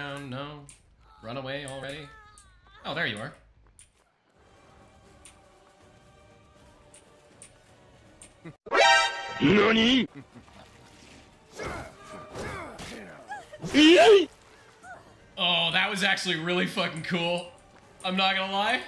down, No. Run away already. Oh, there you are. NANI?! Oh, that was actually really fucking cool. I'm not gonna lie.